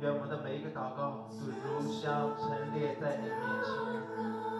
愿我们的每一个祷告都如香陈列在你面前。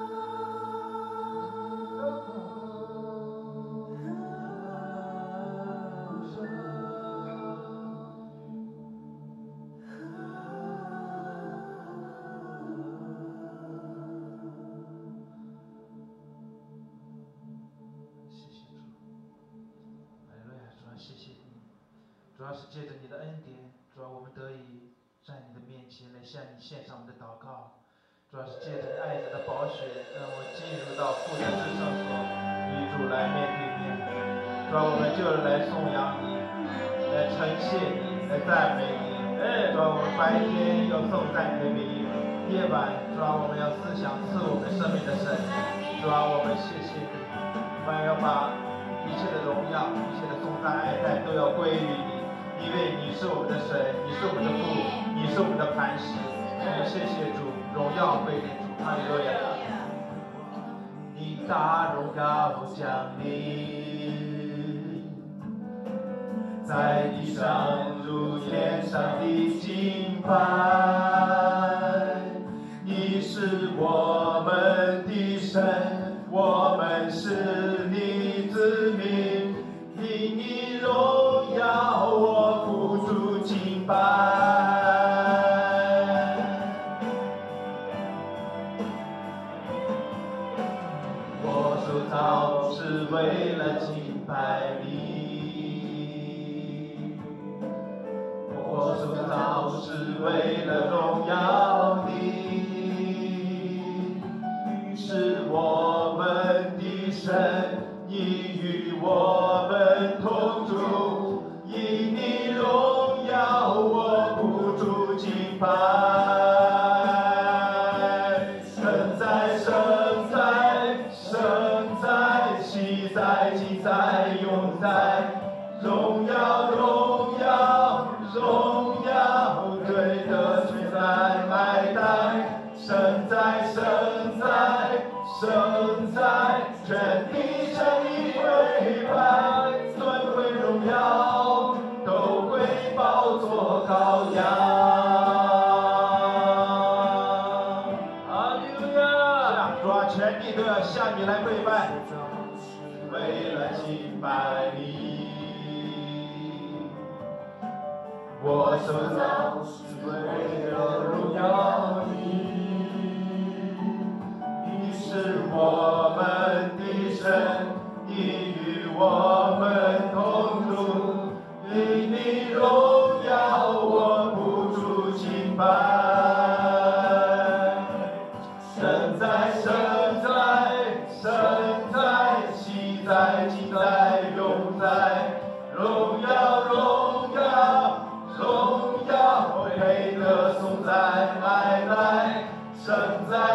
白天要颂赞的明，夜晚主，我们要思想赐我们生命的神，主，我们谢谢你，我要把一切的荣耀、一切的颂赞、爱戴都要归于你，因为你是我们的神，你是我们的父，你是我们的磐石。我们谢谢主，荣耀归于主，哈利路亚。你大荣高降临。在地上如天上的金。Bye.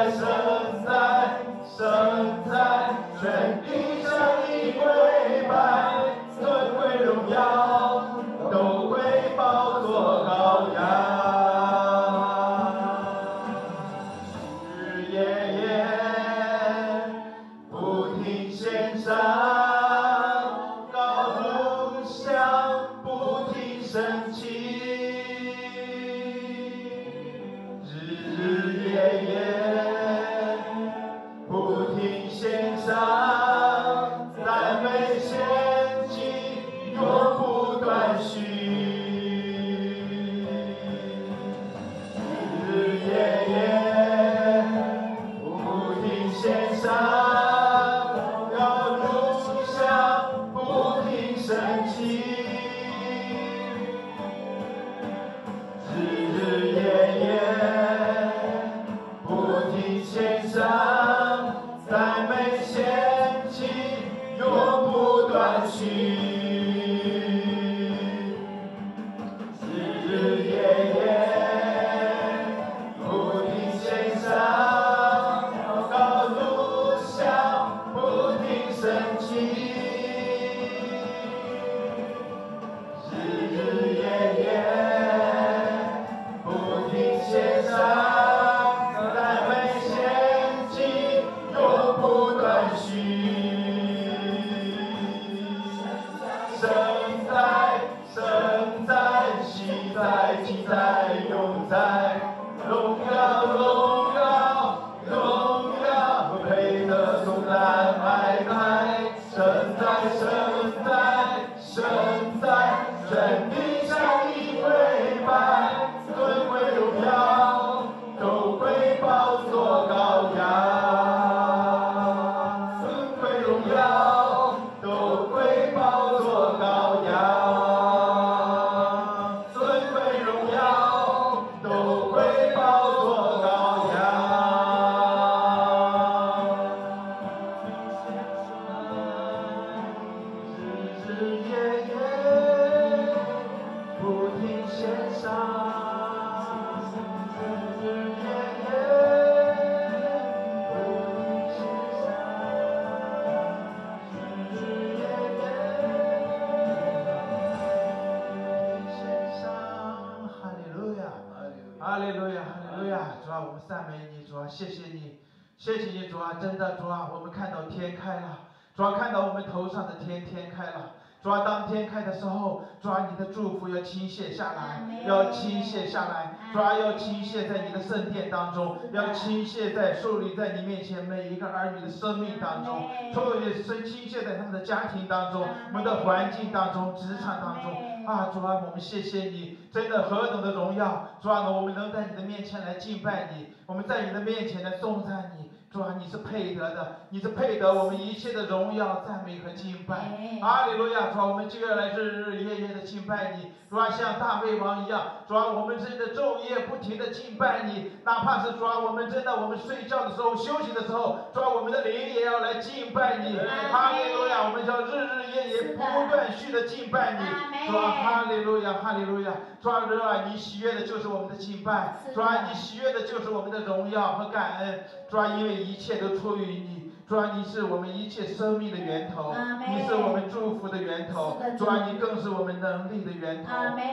Christ 真的主啊，我们看到天开了，主啊，看到我们头上的天天开了。主啊，当天开的时候，主啊，你的祝福要倾泻下来，要倾泻下来，主啊，要倾泻在你的圣殿当中，要倾泻在树立在你面前每一个儿女的生命当中，特别是倾泻在他们的家庭当中、我们的环境当中、职场当中。啊，主啊，我们谢谢你，真的何等的荣耀！主啊，我们能在你的面前来敬拜你，我们在你的面前来颂赞你。主啊，你是配得的，你是配得我们一切的荣耀、赞美和敬拜。阿里路亚，主啊，我们就要来日日夜夜的敬拜你。主啊，像大卫王一样，主啊，我们真的昼夜不停的敬拜你。哪怕是主啊，我们真的我们睡觉的时候、休息的时候，主啊，我们的灵也要来敬拜你。哈利路亚，我们要日日夜夜不断续的敬拜你。主啊，哈利路亚，哈利路亚。主啊，主啊，你喜悦的就是我们的敬拜。主啊，你喜悦的就是我们的荣耀和感恩。主啊，因为一切都出于你。主啊，你是我们一切生命的源头，你是我们祝福的源头。主啊，你更是我们能力的源头。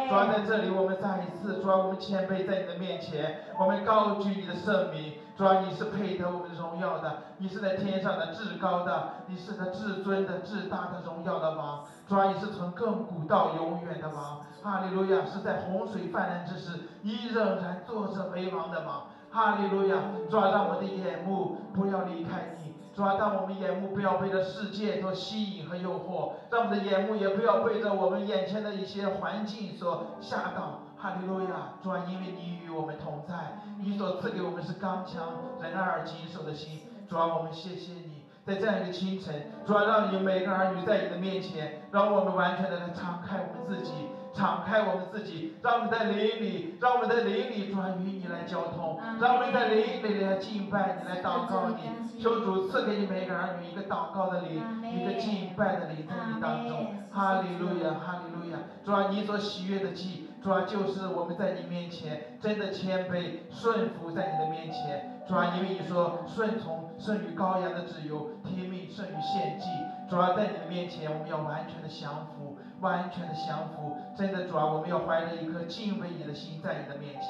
主啊，在这里我们再一次，主啊，我们谦卑在你的面前，我们高举你的圣名。主啊，你是配得我们荣耀的，你是在天上的至高的，你是那至尊的、至大的荣耀的王。主啊，你是从亘古到永远的王。哈利路亚，是在洪水泛滥之时，你仍然坐着为王的王。哈利路亚，主啊，让我的眼目不要离开你。主啊，让我们眼目不要被这世界所吸引和诱惑，让我们的眼目也不要被这我们眼前的一些环境所吓到。哈利路亚，主啊，因为你与我们同在，你所赐给我们是刚强、仁爱而谨守的心。主啊，我们谢谢你，在这样一个清晨，主啊，让你每个儿女在你的面前，让我们完全的来敞开我们自己。敞开我们自己，让我们在灵里，让我们在灵里转与你来交通，让我们在灵里来敬拜你，来祷告你。求主赐给你每个儿女一个祷告的灵，一个敬拜的灵在你当中。哈利路亚，哈利路亚。主啊，你所喜悦的祭，主啊，就是我们在你面前真的谦卑顺服在你的面前。主啊，因为你说顺从胜于羔羊的自由，听命胜于献祭。主啊，在你的面前，我们要完全的降服。完全的降服，真的主啊，我们要怀着一颗敬畏你的心，在你的面前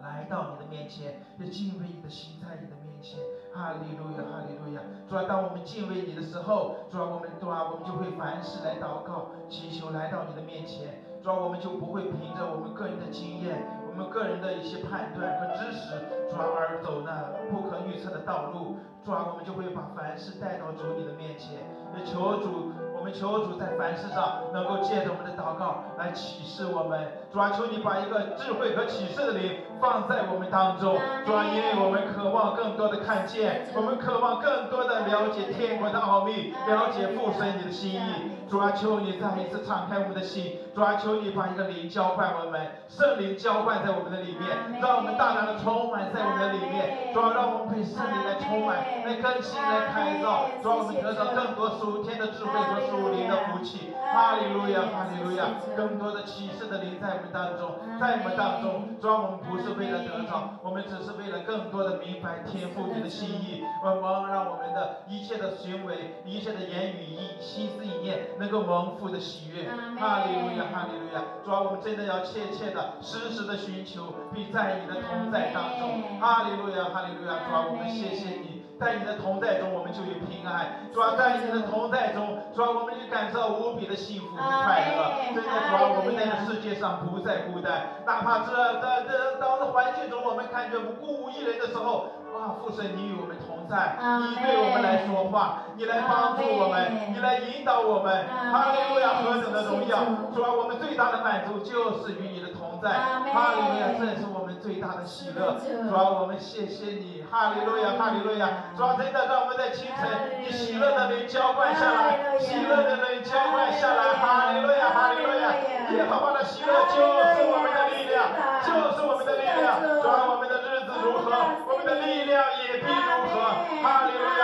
来到你的面前，要敬畏你的心，在你的面前，哈利路亚，哈利路亚。主啊，当我们敬畏你的时候，主啊，我们主啊，我们就会凡事来祷告，祈求来到你的面前，主啊，我们就不会凭着我们个人的经验，我们个人的一些判断和知识，主啊，而走那不可预测的道路，主啊，我们就会把凡事带到主你的面前，求主。求主在凡事上能够借着我们的祷告来启示我们，主啊，求你把一个智慧和启示的灵放在我们当中，主啊，因为我们渴望更多的看见，我们渴望更多的了解天国的奥秘，了解父神你的心意，主啊，求你再一次敞开我们的心，主啊，求你把一个灵浇灌我们，圣灵浇灌在我们的里面，让我们大大的充满在我们的里面，主啊，让我们被圣灵来充满，来更新，来开造，主啊，我们得到更多属天的智慧和。属灵的福气，哈利路亚，哈利路亚！更多的启示的灵在我们当中，在我们当中，主要我们不是为了得着，我们只是为了更多的明白天父你的心意，我们让我们的一切的行为、一切的言语、意心思意念，能够蒙福的喜悦，哈利路亚，哈利路亚！主要我们真的要切切的、时时的寻求，并在你的同在当中，哈利路亚，哈利路亚！主要我们谢谢你。在你的同在中，我们就有平安；主要在你的同在中，主要我们就感受无比的幸福和快乐。真的，主要我们在这世界上不再孤单，哪怕这在这当这环境中，我们感觉孤无一人的时候，哇，父神，你与我们同在，你对我们来说话，你来帮助我们，你来引导我们。哈利路亚，何等的荣耀！主要我们最大的满足就是与你的同在。哈利路亚，正是我们最大的喜乐。主啊我们谢谢你。哈利路亚，哈利路亚！主啊，真的让我们在清晨，你喜乐的灵浇灌下来，喜乐的灵浇灌下来，哈利路亚，哈利路亚！耶和华的喜乐就是我们的力量，就是我们的力量。主啊，我们的日子如何，我们的力量也必如何。哈利路亚！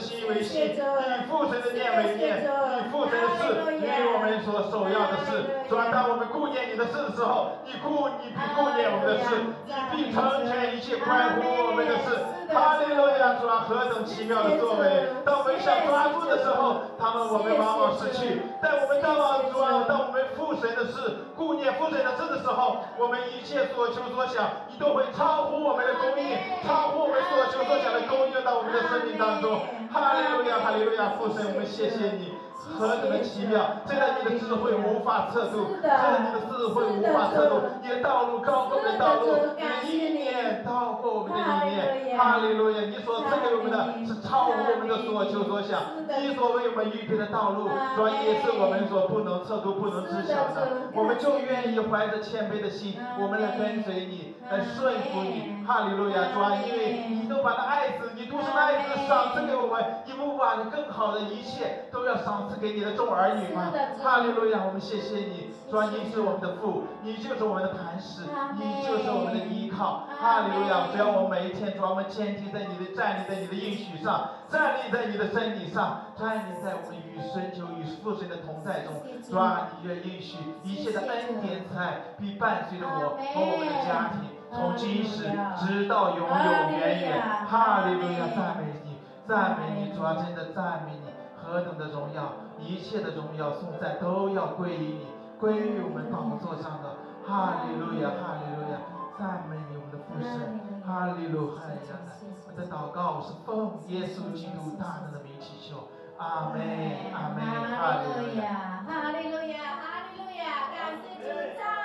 心为心，以父神的念为念，以父神的事为我们所首要的事。主啊，当我们顾念你的事的时候，你顾你必顾念我们的事，你必成全。一切关乎我们的事，哈利路亚！主啊，何等奇妙的作为！当我们想抓住的时候，他们我们往往失去；但我们当主啊，当我们父神的事、顾念父神的事的时候，我们一切所求所想，你都会超乎我们的供应，超乎我们所求所想的供应到我们的生命当中。哈利路亚，哈利路亚！父神，我们谢谢你。何等的奇妙！真的，你的智慧无法测度，真的，你的智慧无法测度。你的道路高峰的道路，你的意念念超过我们的意念。哈利路亚！你所赐给我们的是超乎我们的所求所想，你所为我们预备的道路，所以也是我们所不能测度、不能知晓的。我们就愿意怀着谦卑的心，我们来跟随你，来顺服你。哈利路亚！主啊，因为你都把那爱子，你独生的爱子赏赐给我们，你不把更好的一切都要赏赐给你的众儿女吗？哈利路亚！我们谢谢你，主啊，你是我们的父，你就是我们的磐石，你就是我们的依靠。哈利路亚！只要我们每一天，主啊，我们坚定在你的站立在你的应许上，站立在你的真理上，站立在我们与神求与父神的同在中。主啊，你愿应许一切的恩典慈爱必伴随着我和我们的家庭。从今时直到永永远远，哈利路亚！赞美你，赞美你，主啊，真的赞美你，何等的荣耀，一切的荣耀颂赞都要归于你，归于我们宝座上的，哈利路亚，哈利路亚！赞美你，我们的父神，哈利路亚！我的祷告是奉耶稣基督大能的名祈求，阿门，阿门，哈利路亚，哈利路亚，哈利路亚，感谢主，赞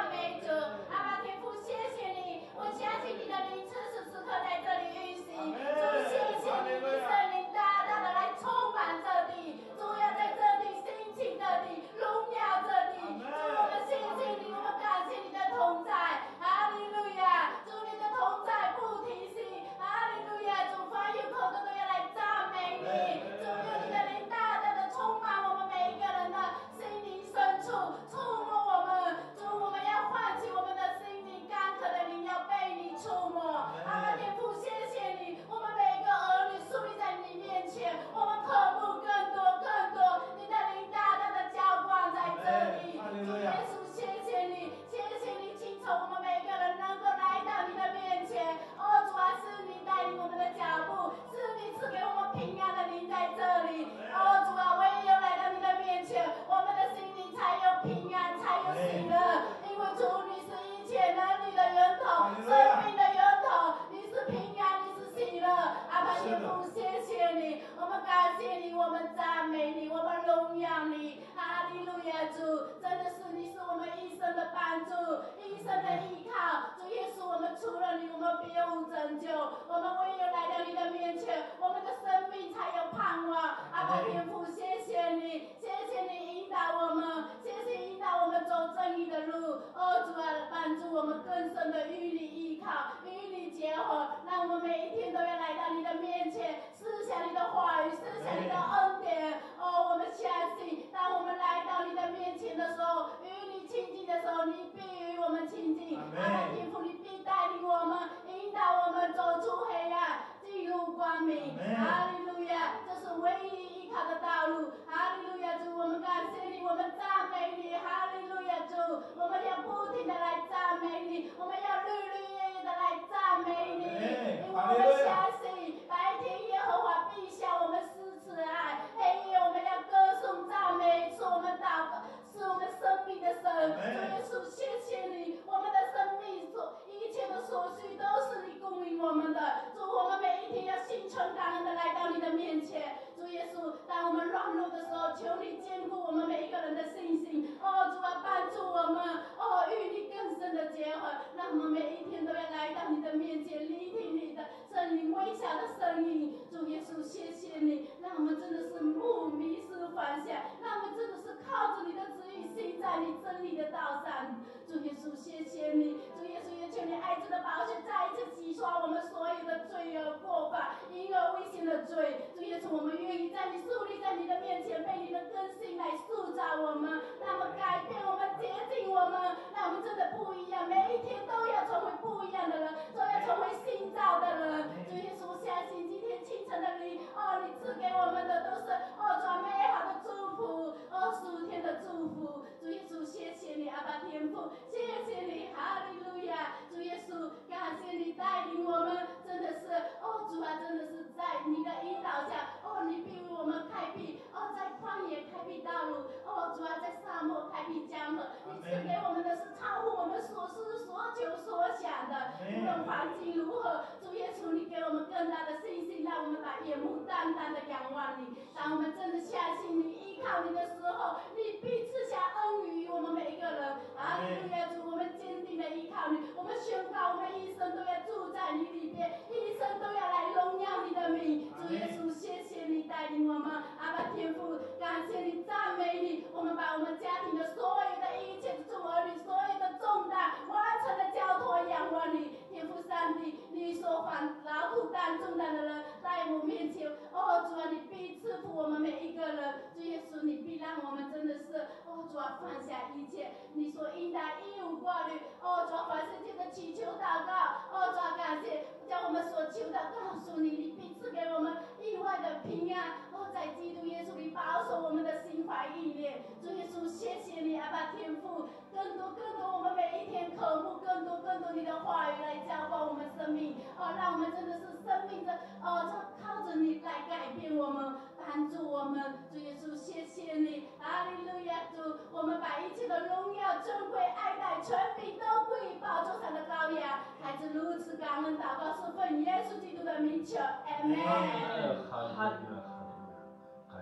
路亚主，真的是你是我们一生的帮助，一生的依靠，主耶稣，我们除了你，我们别无拯救，我们唯有来到你的面前，我们的生命才有盼望，阿爸天父，谢谢你，谢谢你引导我们，谢谢引导我们走正义的路，哦主啊，帮助我们更深的与你。依靠与你结合，让我们每一天都要来到你的面前，思想你的话语，思想你的恩典。哦，我们相信，当我们来到你的面前的时候，与你亲近的时候，你必与我们亲近。阿门。天父，你必带领我们，引导我们走出黑暗，进入光明。哈利路亚，这是唯一依靠的道路。哈利路亚，主，我们感谢你，我们赞美你。哈利路亚，主，我们要不停的来赞美你，我们要绿绿。的来赞美你，因为我们相信白天耶和华必向我们施慈爱，黑夜我们要歌颂赞美，是我们祷告，是我们生命的神。主耶稣，谢谢你，我们的生命所一切的所需都是你供应我们的。主，我们每一天要心存感恩的来到你的面前。主耶稣，当我们软弱的时候，求你坚固我们每一个人的信心。哦，主啊，帮助我们，哦，与你更深的结合，让我们每一天都要。来到你的面前，聆听你的圣灵微小的声音。主耶稣，谢谢你，让我们真的是不迷失方向，让我们真的是靠着你的旨意，行在你真理的道上。主耶稣，谢谢你，主耶稣，也求你爱子的宝血再一次洗刷我们所有的罪恶过犯、因而危险的罪。主耶稣，我们愿意在你树立在你的面前，被你的更新来塑造我们，让我们改变我们、洁净我们，让我们真的不一样，每一天都要成为不一样。的人，都要成为新造的人。主耶稣，相信今天清晨的你，哦，你赐给我们的都是哦，转美好的祝福，哦，数天的祝福。主耶稣，谢谢你，阿爸天父，谢谢你，哈利路亚。主耶稣，感谢你带领我们，真的是，哦，主啊，真的是在你的引导下，哦，你必为我们开辟，哦，在旷野开辟道路，哦，主啊，在沙漠开辟江河。你赐给我们的是超乎我们所思所求所想的。无论环境如何，主耶稣，你给我们更大的信心，让我们把眼目淡淡的仰望你。当我们真的相信你、依靠你的时候，你必赐下恩雨于我们每一个人。阿利路亚主，我们坚定的依靠你，我们宣告告我们一生都要住在你里边，一生都要来荣耀你的名。主耶稣，谢谢你带领我们，阿爸天父，感谢你，赞美你。我们把我们家庭的所有的一切，主儿女所有的重担，完全的交托仰望你。天父上帝，你所还劳苦担重担的人，在我面前，哦主啊，你必赐福我们每一个人。主耶稣，你必让我们真的是，哦主啊，放下一切，你所应当一无挂虑。哦主啊，凡事借着祈求祷告，哦主啊，感谢，将我们所求的告诉你，你必赐给我们意外的平安。哦，在基督耶稣里保守我们的心怀意念。主耶稣，谢谢你，阿爸天父，更多更多，我们每一天渴慕更多更多你的话语来浇灌我们生命。哦，让我们真的是生命的，哦，这靠着你来改变我们，帮助我们。主耶稣，谢谢你，阿利路亚！主，我们把一切的荣耀、尊贵、爱戴、权柄都归于宝座上的羔羊。孩子如此感恩祷告，是奉耶稣基督的名求，阿门。哈利路亚，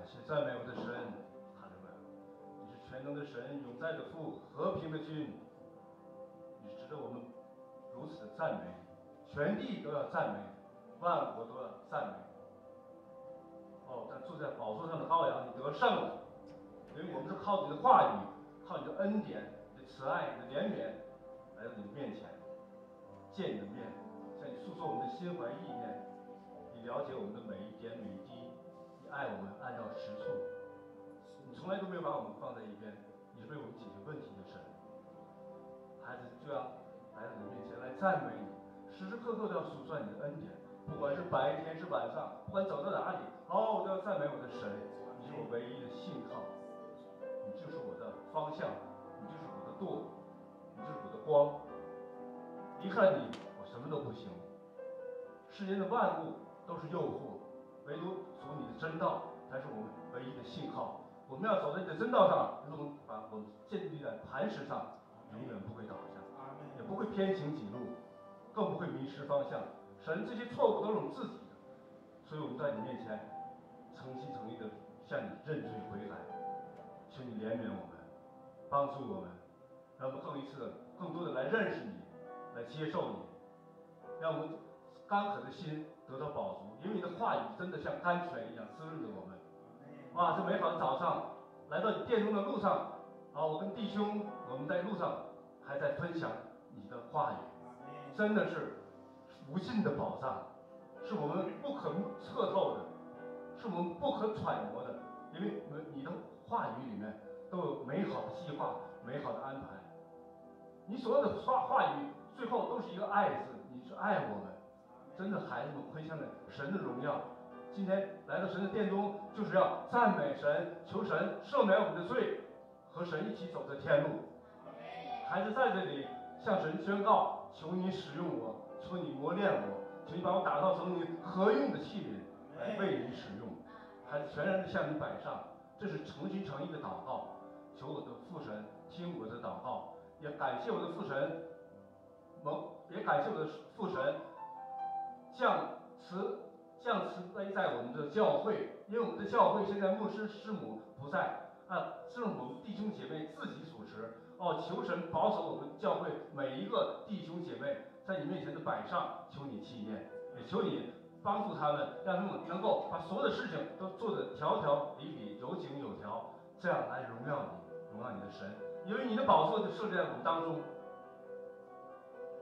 感谢赞美我的神，哈利路亚！你是全能的神，永在的父，和平的君，你是值得我们如此的赞美，全地都要赞美，万国都要赞美。哦，但坐在宝座上的羔羊，你得胜了，因为我们是靠你的话语，靠你的恩典、你的慈爱、你的怜悯，来到你的面前，见你的面，向你诉说我们的心怀意念。你了解我们的每一点每一滴，爱我们按照实处，你从来都没有把我们放在一边，你是为我们解决问题的神。孩子就要来到你面前来赞美你，时时刻刻都要数算你的恩典，不管是白天是晚上，不管走到哪里，哦，都要赞美我的神，你是我唯一的信靠，你就是我的方向，你就是我的舵，你就是我的光。离开你，我什么都不行。世间的万物都是诱惑，唯独属你的真道才是我们唯一的信号。我们要走在你的真道上，如同把我们建立在磐石上，永远不会倒下，也不会偏行己路，更不会迷失方向。神这些错误都是我们自己的，所以我们在你面前诚心诚意的向你认罪悔改，求你怜悯我们，帮助我们，让我们更一次的、更多的来认识你，来接受你，让我们干渴的心得到饱足，因为你的话语真的像甘泉一样滋润着我们。哇，这美好的早上，来到你殿中的路上，啊，我跟弟兄我们在路上还在分享你的话语，真的是无尽的宝藏，是我们不可测透的，是我们不可揣摩的，因为你的话语里面都有美好的计划、美好的安排。你所有的话话语最后都是一个爱字，你是爱我们，真的孩子们回向了神的荣耀。今天来到神的殿中，就是要赞美神，求神赦免我们的罪，和神一起走这天路。孩子在这里向神宣告：求你使用我，求你磨练我，求你把我打造成你合用的器皿，来为你使用。孩子全然的向你摆上，这是诚心诚意的祷告。求我的父神听我的祷告，也感谢我的父神蒙，也感谢我的父神降慈。降慈悲在我们的教会，因为我们的教会现在牧师师母不在啊，是我们弟兄姐妹自己主持。哦，求神保守我们教会每一个弟兄姐妹在你面前的摆上，求你纪念，也求你帮助他们，让他们能够把所有的事情都做得条条理理、有井有条，这样来荣耀你，荣耀你的神。因为你的宝座就设立在我们当中，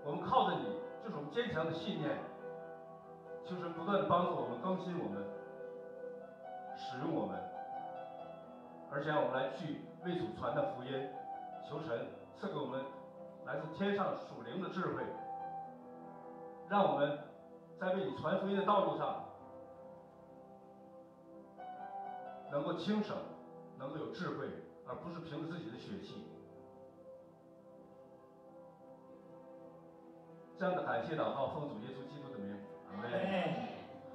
我们靠着你这种坚强的信念。求神不断的帮助我们，更新我们，使用我们，而且让我们来去为主传的福音。求神赐给我们来自天上属灵的智慧，让我们在为你传福音的道路上能够轻省，能够有智慧，而不是凭着自己的血气。这样的感谢祷告，奉主耶稣基督。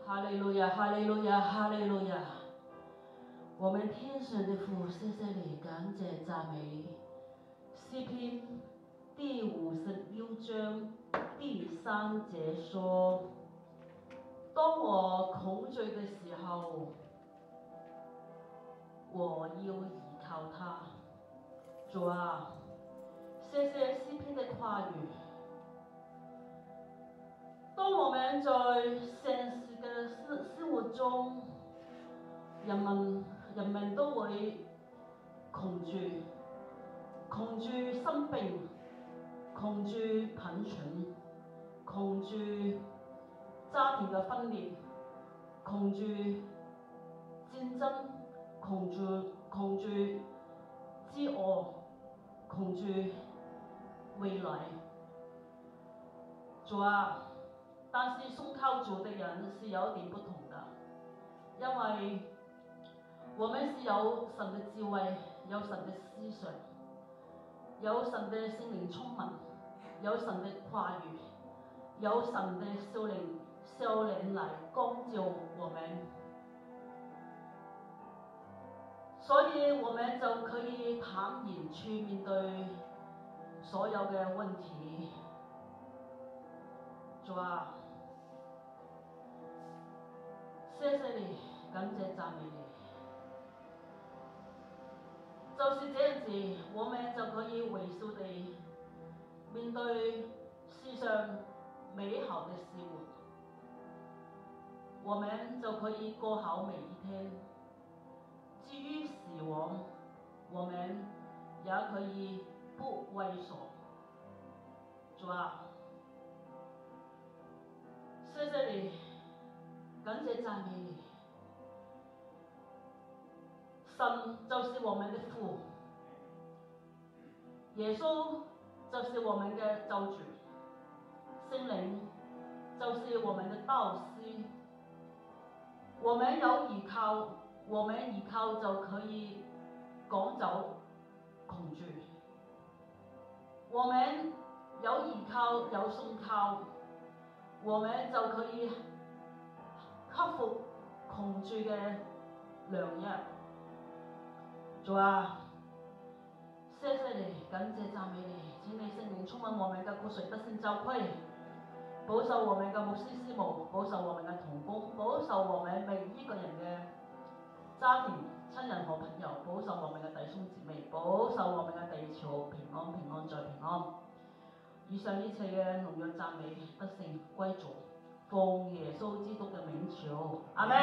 哈利路亚，哈利路亚，哈利路亚！我们天神的父，谢谢你，感谢赞美你。诗篇第五十六章第三节说：“当我恐惧的时候，我要依靠他。”主啊，谢谢诗篇的话语。当我们在现实嘅生生活中，人民人民都会穷住，穷住生病，穷住贫穷，穷住家庭嘅分裂，穷住战争，穷住穷住饥饿，穷住未来。主啊！但是信靠主的人是有点不同的，因为我们是有神的智慧，有神的思想，有神的心灵充满，有神的话语，有神的少灵少灵来光照我们，所以我们就可以坦然去面对所有的问题。主啊！谢谢你，感谢赞美你。就是这样子，我们就可以微笑地面对世上美好的事物，我们就可以过好每一天。至于死亡，我们也可以不畏缩。主啊，谢谢你。感谢赞美你，神就是我们的父，耶稣就是我们的救主，圣灵就是我们的导师。我们有依靠，我们依靠就可以赶走恐惧。我们有依靠，有信靠，我们就可以。克服恐惧嘅良药，主啊，谢谢你，感谢赞美你，请你圣灵充满我们嘅骨髓，不胜召会，保守我们嘅牧师师母，保守我们嘅同工，保守我们每一个人嘅家庭、亲人和朋友，保守我们嘅弟兄姊妹，保守我们嘅地球平安、平安再平安。以上一切嘅荣耀赞美不胜归主。奉耶稣基督的名求，阿门。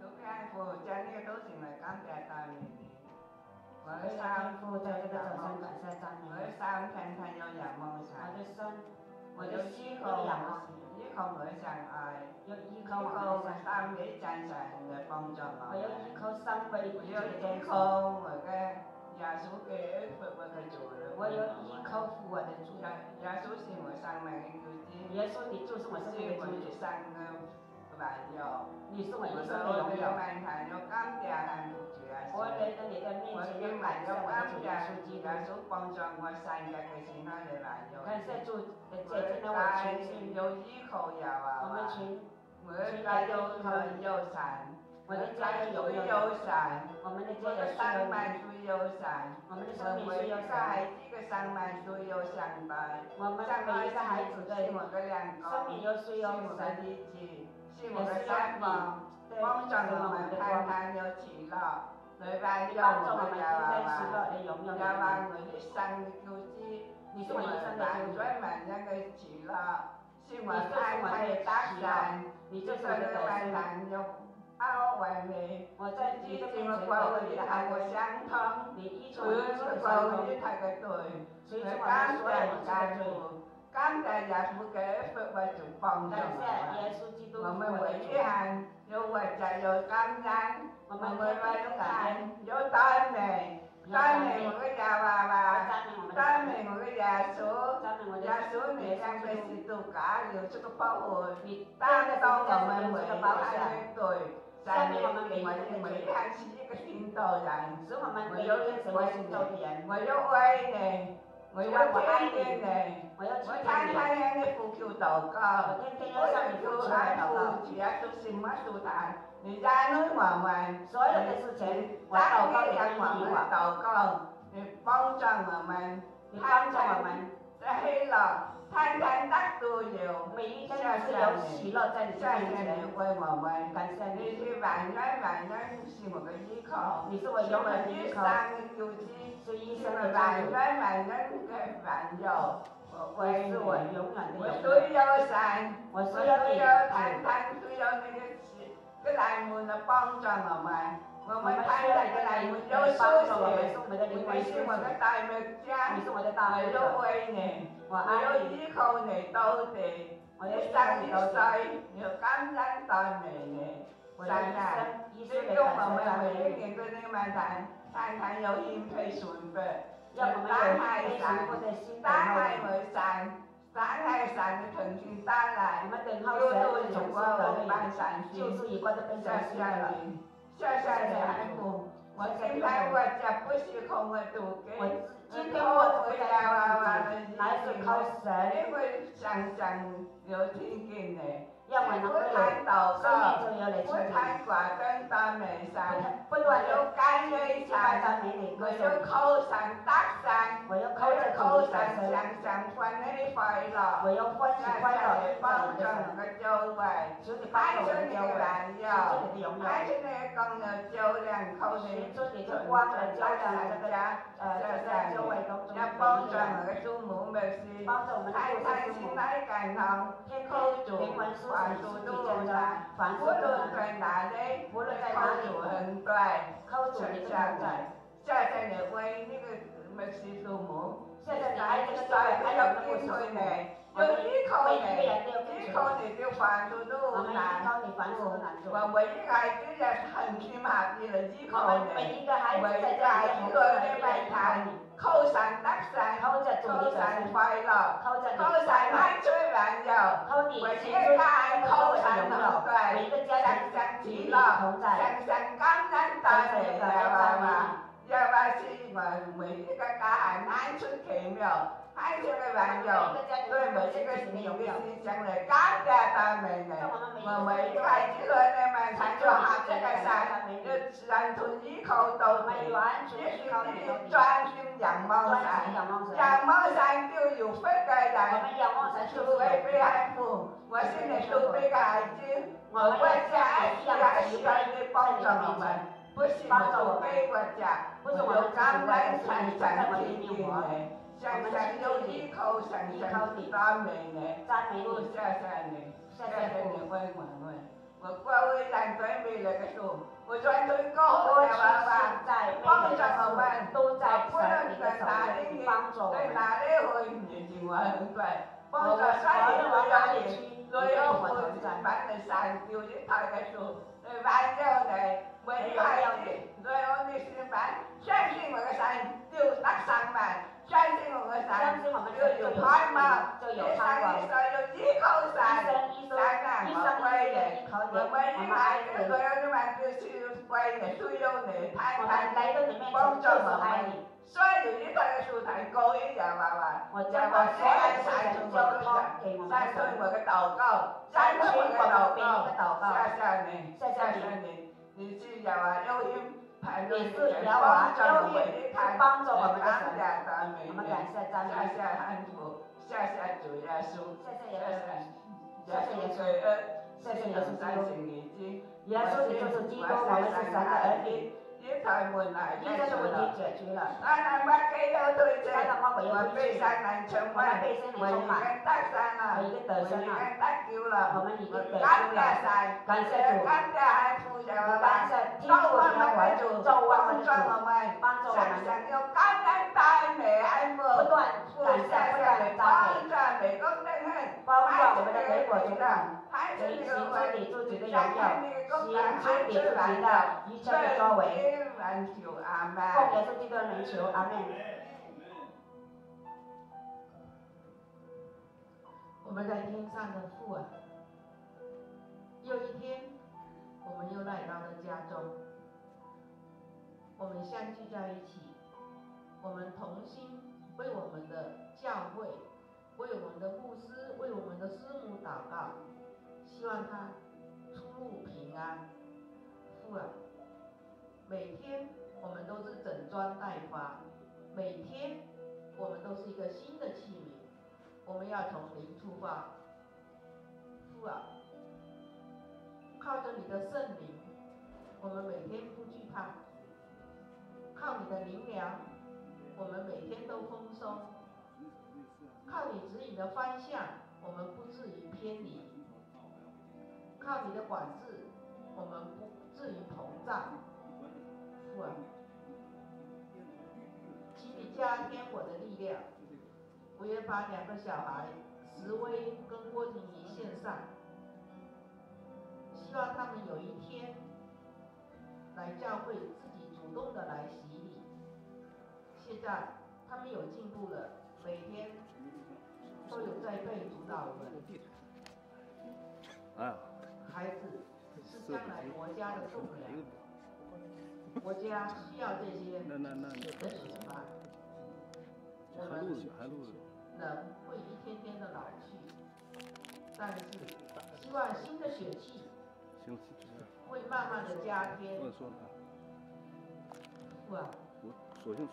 主天父，将这个都成为感谢赞美你。我的三父在这个早上感谢赞美我的三天天有仰望神。我的三，我的依靠仰望，依靠我的相爱，要依靠我的三位真神来帮助我。我要依靠三位，我要依靠我的。耶稣给复活的主了，我要依靠复活的主。耶耶稣是我生命的救主，耶稣你就是我生命的救主。生的荣耀，你是我一生的荣耀。我来到你的面前，我来到你的面前，要感谢我的主耶稣基督，耶稣帮助我三界的其他的荣耀。感谢主，这今天我全心有依靠耶和华，我们全我家有很有神。我的家有有神，我们的家有三万都有神，我们的生命是有，孩子的三万都有神拜，我们每一个孩子的生命有需要神的，是我的三方，帮助我们平安有喜乐，来万有我们的？喜乐的？荣耀，要万我一生的？救主，你是我一生的？救主，万人的？喜乐，是我安排的？大神，你就是我的？万人有。好完美，我在之前我过去太过相通，所以我过去太过对，所以感谢感主，感谢耶稣给复活主帮助我，我们为约翰有活着有感恩，我们为约翰有赞美，赞美我的耶和华，赞美我的耶稣，耶稣你将被基督加流出个保护，担当我们每一个对。下面我们每每每天是一个领导人，所以我们每有成为领导人，我要为你，我要听见你，我天天向你呼求祷告，我要求爱父主耶稣什么舒坦，你在那我们所有的事情，我祷告向我们祷告，你帮助我们，你帮助我们，对了。天天得都有，每一天是有喜乐在你谢面前。谢你为我们，感谢你你，是万恩万恩是我的依靠，你是我是永我一生远的依靠，的救主，是医是生的我万救主，恩万恩的万有，我为是我你，永远的我永远。需要神，我我需需要你，要天天需要那个个来门的帮助我们，我们我们需天天个要你的来门来帮助我们，休息。是我们的灵你魂休是我的息。大牧家，你是我的大我牧者，要为你，我要，依靠你到底。我要依一生一靠你。要感恩待你，我要一生一世只的感要我们谢赞美每一你，年对那个漫谈，谈谈有謙卑順服，让我们有非常富的心單等候係你。為神，單係神嘅純全單我，们等候要神到從的重我新的們辦力，神事，就是一贯的分謝享心的了。謝你，謝謝你愛父，我今天我這不是空我自我今天我回来玩玩，还，是靠神，因為常常有听见的。让我能够有看禱生命告，中有你不亲近，太寡跟讚美神，我不断要的感恩敬拜神，赞美你，我歌颂要靠神得神，我要我靠着要靠神口感神，常常歡喜快樂。我要欢喜快樂你地幫助在我的神，我嘅周圍，求你幫派出助我的教會，你嘅榮求耀，你的榮耀，派出你嘅光耀照亮，靠你求你的光來照亮這個家，呃，在教會當中的要幫助每一人，我嘅祖母牧師，幫助我們的太父親父母，太身體健康。天靠天主靈魂舒凡適，身體事都健康，凡事無都能，論在哪里，無論在哪裡主很的同在。謝謝你為呢個牧師父母，現在你愛這個在教會，愛有我們的父見對親父母，你，要依靠依靠你的凡事都我們依難。靠你，凡事都難做。我每一個孩子也的依靠你，一個孩子在靠山得神，靠着主靠你的神神，快樂，靠着你靠神快樂，開出榮耀。靠你每一顯出個家人靠神榮耀，對，每一個家常庭常喜與你樂，同在，常常感恩待你，感係恩嘛？又或是我每一個家人喊出奇妙，喊出嘅榮耀，對每一個事嘅事上嚟感謝讚美你。我每一個孩子裏面咪產咗合一嘅神，要人同依靠到我們你，完全一依靠你，心專心仰望專神心。仰望神。仰望神就有福嘅我人。們仰望神就是主為被愛父，我是你主被嘅孩子，我國家也需要你幫助我們，不是我主被國家，我有感恩常常聽見你，常常要依靠常常讚美你，讚美不你，謝謝你，謝謝你為我們，我過去人對未來嘅路，我在對過過去、去嘅娃娃，現在、未幫助來的我們我每一我們個孩愛子，所你。有的萬就是為你，需要你，我太們太來到你面前就是愛你。所有一台嘅樹台高一樣娃娃，我就將我所有話謝的神事從我嘅交託給我們的神，山對我嘅禱告，山對山區我嘅禱我們每一告個，禱告。謝謝你，謝謝謝你謝你，你是又話優謙派對你是嘅耶和華幫助我優們一台，幫助我们的感神我們你，感谢赞美謝謝幸福，謝謝主耶穌，謝謝謝耶穌，謝耶穌罪惡，謝謝耶穌基督。三成兒子，耶穌你就是基督，我們是神的兒女。一台門來一切的問題解決了，阿南巴基有對證，撒旦魔鬼有我對證，被山難充我們滿，被聖靈我已經充滿，得山啦，我已經得我已經勝了，得救了，我們已經得感謝勝了。神，感謝主，感謝海父耶和感華，謝天救我父耶和華們的主，救我幫助們的主，我們，幫助我常們，常要感恩戴美海父，不斷父感謝，不謝謝你斷讚幫美，助美國的人，幫助我們的一切的作為。阿門。奉耶稣基督的名求，阿门。我们在天上的父啊，又一天，我们又来到了家中，我们相聚在一起，我们同心为我们的教会，为我们的牧师，为我们的师母祷告，希望他出入平安。父啊，每天我们都是整装待发，每天我们都是一个新的器皿，我们要。从零出发。父啊，靠着你的圣灵，我们每天不惧怕；靠你的灵粮，我们每天都丰收；靠你指引的方向，我们不至于偏离；靠你的管制，我们不至于膨胀。父啊，请你加添我的力量，我也把两个小孩石威跟郭婷怡献上，希望他们有一天来教会自己主动的来洗礼。现在他们有进步了，每天都有在背主导文。哎，孩子是将来国家的栋梁。国家需要这些血的血脉，我们人会一天天的老去，但是希望新的血气会慢慢的加添。我索性。